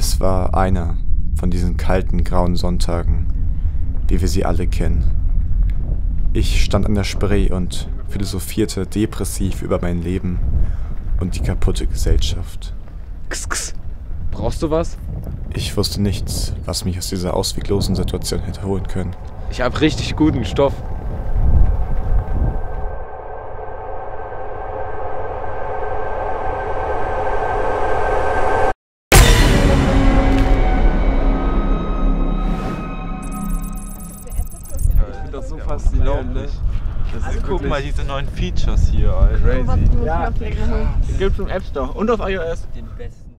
Es war einer von diesen kalten, grauen Sonntagen, wie wir sie alle kennen. Ich stand an der Spree und philosophierte depressiv über mein Leben und die kaputte Gesellschaft. -x. Brauchst du was? Ich wusste nichts, was mich aus dieser ausweglosen Situation hätte holen können. Ich hab richtig guten Stoff. Finde das so faszinierend, ne? Das Also ist guck wirklich mal, diese neuen Features hier, Alter. crazy. Ja, Gibt's im App Store und auf iOS. Den besten